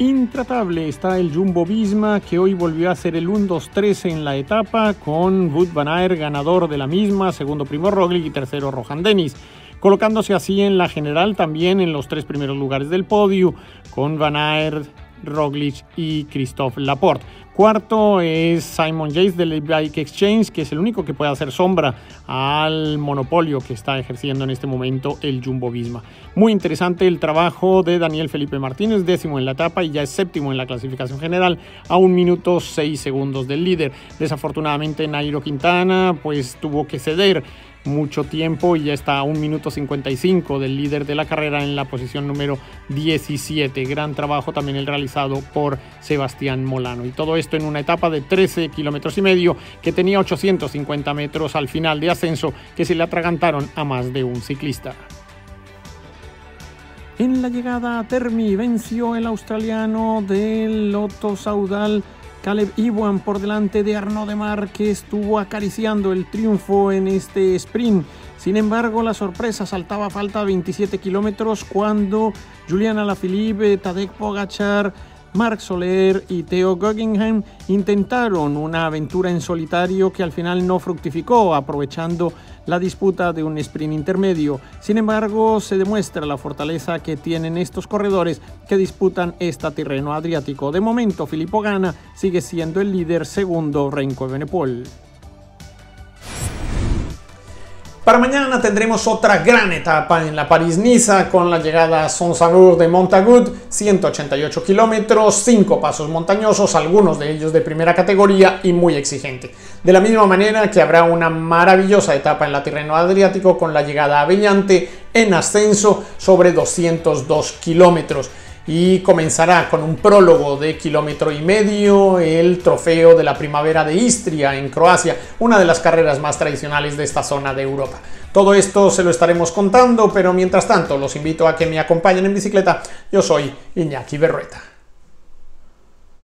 Intratable. Está el Jumbo Visma que hoy volvió a ser el 1-2-3 en la etapa con Wood Van Aert ganador de la misma, segundo Primo Roglic y tercero Rohan Dennis. Colocándose así en la general también en los tres primeros lugares del podio con Van Aert, Roglic y Christophe Laporte. Cuarto es Simon Yates del Bike Exchange, que es el único que puede hacer sombra al monopolio que está ejerciendo en este momento el Jumbo Visma. Muy interesante el trabajo de Daniel Felipe Martínez, décimo en la etapa y ya es séptimo en la clasificación general, a un minuto seis segundos del líder. Desafortunadamente Nairo Quintana pues tuvo que ceder mucho tiempo y ya está a un minuto 55 del líder de la carrera en la posición número 17. Gran trabajo también el realizado por Sebastián Molano. Y todo esto en una etapa de 13 kilómetros y medio que tenía 850 metros al final de ascenso que se le atragantaron a más de un ciclista. En la llegada a Termi venció el australiano del Loto Saudal Caleb Iwan por delante de Arnaud de Mar que estuvo acariciando el triunfo en este sprint. Sin embargo, la sorpresa saltaba a falta 27 kilómetros cuando Julian Alaphilippe, Tadej Pogachar, Mark Soler y Theo Guggenheim intentaron una aventura en solitario que al final no fructificó, aprovechando la disputa de un sprint intermedio. Sin embargo, se demuestra la fortaleza que tienen estos corredores que disputan este terreno adriático. De momento, Filippo Gana sigue siendo el líder segundo Renko Benepol. Para mañana tendremos otra gran etapa en la París-Niza con la llegada a Sonsagur de Montagut, 188 kilómetros, 5 pasos montañosos, algunos de ellos de primera categoría y muy exigente. De la misma manera que habrá una maravillosa etapa en la Tirreno Adriático con la llegada a Bellante en ascenso sobre 202 kilómetros y comenzará con un prólogo de kilómetro y medio, el trofeo de la primavera de Istria en Croacia, una de las carreras más tradicionales de esta zona de Europa. Todo esto se lo estaremos contando, pero mientras tanto los invito a que me acompañen en bicicleta. Yo soy Iñaki Berrueta.